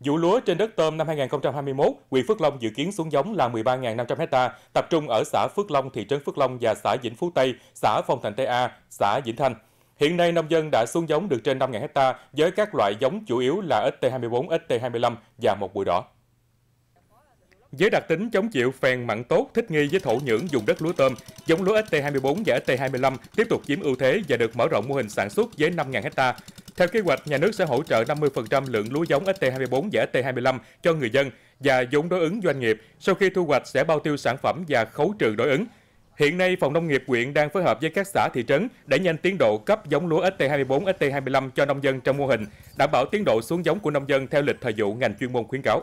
Vụ lúa trên đất tôm năm 2021, huyện Phước Long dự kiến xuống giống là 13.500 ha, tập trung ở xã Phước Long, thị trấn Phước Long và xã Vĩnh Phú Tây, xã Phong Thành Tây A, xã Vĩnh Thanh. Hiện nay nông dân đã xuống giống được trên 5.000 ha với các loại giống chủ yếu là ST24, ST25 và một bụi đỏ. Với đặc tính chống chịu phèn mặn tốt, thích nghi với thổ nhưỡng dùng đất lúa tôm, giống lúa ST24 và ST25 tiếp tục chiếm ưu thế và được mở rộng mô hình sản xuất với 5.000 ha. Theo kế hoạch, nhà nước sẽ hỗ trợ 50% lượng lúa giống ST24 và ST25 cho người dân và vốn đối ứng doanh nghiệp. Sau khi thu hoạch sẽ bao tiêu sản phẩm và khấu trừ đối ứng. Hiện nay, Phòng Nông nghiệp huyện đang phối hợp với các xã thị trấn để nhanh tiến độ cấp giống lúa ST24, ST25 cho nông dân trong mô hình, đảm bảo tiến độ xuống giống của nông dân theo lịch thời vụ ngành chuyên môn khuyến cáo.